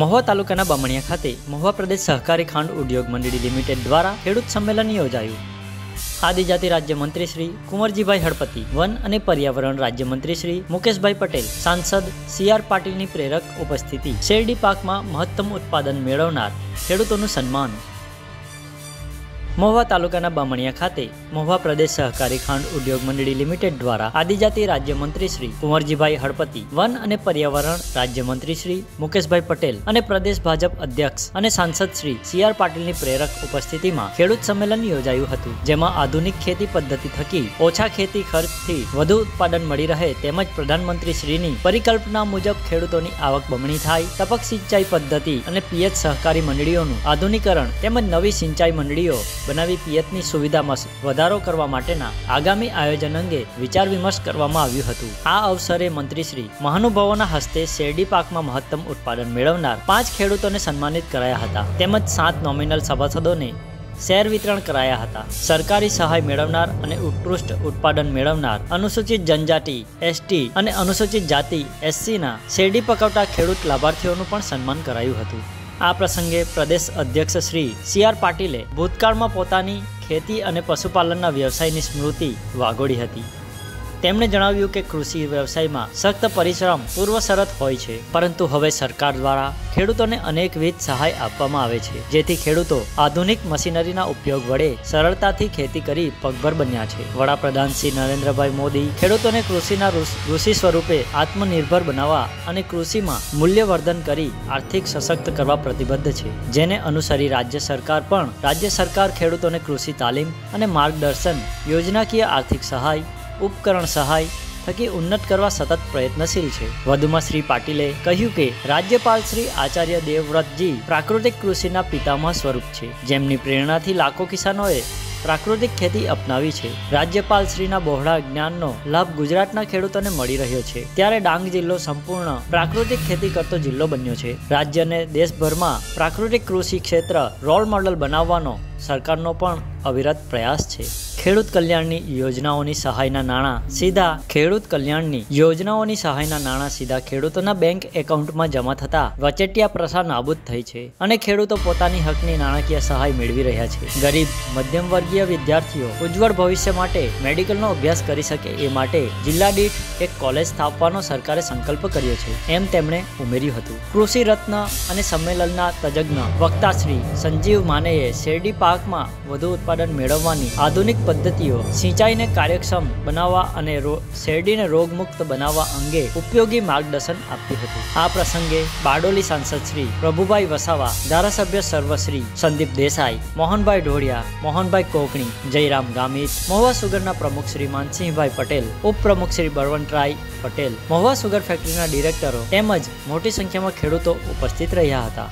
મહુવા તાલુકાના બમણિયા ખાતે મહુવા પ્રદેશ સહકારી ખાંડ ઉદ્યોગ મંડળી લિમિટેડ દ્વારા ખેડૂત સંમેલન યોજાયું. આદિજાતિ રાજ્યમંત્રી શ્રી કુંવરજીભાઈ હળપતિ, વન અને પર્યાવરણ રાજ્યમંત્રી શ્રી મુકેશભાઈ પટેલ, સાંસદ સી આર પાટીલની પ્રેરક ઉપસ્થિતિ શેરડી પાકમાં મહત્તમ ઉત્પાદન મેળવનાર ખેડૂતોનું સન્માન મહુવા તાલુકાના બામણિયા ખાતે મહુવા પ્રદેશ સહકારી ખાંડ ઉદ્યોગ મંડળી લિમિટેડ દ્વારા આદિજાતિ રાજ્યમંત્રી શ્રી કુંવરજીભાઈ હળપતિ, વન અને પર્યાવરણ રાજ્યમંત્રી શ્રી મુકેશભાઈ પટેલ અને પ્રદેશ ભાજપ અધ્યક્ષ અને સાંસદ શ્રી સી આર પાટીલની પ્રેરક ઉપસ્થિતિમાં ખેડૂત સંમેલન યોજાયું હતું, જેમાં આધુનિક ખેતી પદ્ધતિ થકી ઓછા ખેતી ખર્ચથી વધુ ઉત્પાદન મળી રહે તેમજ પ્રધાનમંત્રી શ્રીની પરિકલ્પના મુજબ ખેડૂતોની આવક બમણી થાય, ટપક સિંચાઈ પદ્ધતિ અને પીએચ સહકારી મંડળીઓનું આધુનિકરણ તેમજ નવી સિંચાઈ મંડળીઓ બનાવી પિયતની સુવિધામાં વધારો કરવા માટેના આગામી આયોજન અંગે વિચાર વિમર્શ કરવામાં આવ્યું હતું. આ અવસરે મંત્રીશ્રી મહાનુભાવોના હસ્તે શેરડી પાકમાં મહત્તમ ઉત્પાદન મેળવનાર પાંચ ખેડૂતોને સન્માનિત કરાયા હતા. તેમજ સાત નોમિનલ સભાસદોને શેર વિતરણ કરાયા હતા. સરકારી સહાય મેળવનાર અને ઉત્કૃષ્ટ ઉત્પાદન મેળવનાર અનુસૂચિત જનજાતિ એસટી અને અનુસૂચિત જાતિ એસસીના શેરડી પકવતા ખેડૂત લાભાર્થીઓનું પણ સન્માન કરાયું હતું. આ પ્રસંગે પ્રદેશ અધ્યક્ષ શ્રી સી આર પાટીલે ભૂતકાળમાં પોતાની ખેતી અને પશુપાલનના વ્યવસાયની સ્મૃતિ વાગોડી હતી. તેમણે જણાવ્યું કે કૃષિ વ્યવસાયમાં સખ્ત પરિશ્રમ પૂર્વશરત હોય છે, પરંતુ હવે સરકાર દ્વારા ખેડૂતોને અનેકવિધ સહાય આપવામાં આવે છે, જેથી ખેડૂતો આધુનિક મશીનરીના ઉપયોગ વડે સરળતાથી ખેતી કરી પગભર બન્યા છે. વડાપ્રધાન શ્રી નરેન્દ્રભાઈ મોદી ખેડૂતોને કૃષિના ઋષિ સ્વરૂપે આત્મનિર્ભર બનાવવા અને કૃષિમાં મૂલ્યવર્ધન કરી આર્થિક સશક્ત કરવા પ્રતિબદ્ધ છે, જેને અનુસરી રાજ્ય સરકાર પણ રાજ્ય સરકાર ખેડૂતોને કૃષિ તાલીમ અને માર્ગદર્શન, યોજનાકીય આર્થિક સહાય ઉપકરણ સહાય થકી ઉન્નત કરવા સતત પ્રયત્નશીલ છે. વધુમાં શ્રી પાટીલે કહ્યું કે, રાજ્યપાલ શ્રી આચાર્ય દેવવ્રતજી પ્રાકૃતિક કૃષિના પિતામહ સ્વરૂપ છે. જેમની પ્રેરણાથી લાખો કિસાનોએ પ્રાકૃતિક ખેતી અપનાવી છે. રાજ્યપાલ શ્રીના બહોળા જ્ઞાનનો લાભ ગુજરાતના ખેડૂતોને મળી રહ્યો છે. ત્યારે ડાંગ જિલ્લો સંપૂર્ણ પ્રાકૃતિક ખેતી કરતો જિલ્લો બન્યો છે. રાજ્યને દેશભરમાં પ્રાકૃતિક કૃષિ ક્ષેત્ર રોલ મોડલ બનાવવાનો સરકારનો પણ અવિરત પ્રયાસ છે. ખેડૂત કલ્યાણની યોજનાઓની સહાયના નાણાં સીધા ખેડૂત કલ્યાણની યોજનાઓની સહાયના નાણાં સીધા ખેડૂતોના બેંક એકાઉન્ટમાં જમા થતા વચેટિયા પ્રથા નાબૂદ થઈ છે અને ખેડૂતો પોતાની હકની નાણાકીય સહાય મેળવી રહ્યા છે. ગરીબ મધ્યમ વર્ગીય વિદ્યાર્થીઓ ઉજ્જવળ ભવિષ્ય માટે મેડિકલનો અભ્યાસ કરી શકે એ માટે જિલ્લા દીઠ એક કોલેજ સ્થાપવાનો સરકારે સંકલ્પ કર્યો છે. એમ તેમણે ઉમેર્યું હતું. કૃષિ રત્ન અને સંમેલનના તજજ્ઞ વક્તા શ્રી સંજીવ માનેએ શેરડી પાકમાં વધુ ઉત્પાદન મેળવવાની આધુનિક પદ્ધતિઓ, સિંચાઈને કાર્યક્ષમ બનાવવા અને શેરડીને રોગમુક્ત બનાવવા અંગે ઉપયોગી માર્ગદર્શન આપ્યું હતું. આ પ્રસંગે બારડોલી સાંસદ શ્રી પ્રભુભાઈ વસાવા, ધારાસભ્ય સર્વશ્રી સંદીપ દેસાઈ, મોહનભાઈ ઢોળિયા, મોહનભાઈ કોકણી, જયરામ ગામિત, મહુવા સુગરના પ્રમુખ શ્રી માનસિંહભાઈ પટેલ, ઉપપ્રમુખ શ્રી બળવંતરાય પટેલ, મહુવા સુગર ફેક્ટરીના ડિરેક્ટરો તેમજ મોટી સંખ્યામાં ખેડૂતો ઉપસ્થિત રહ્યા હતા.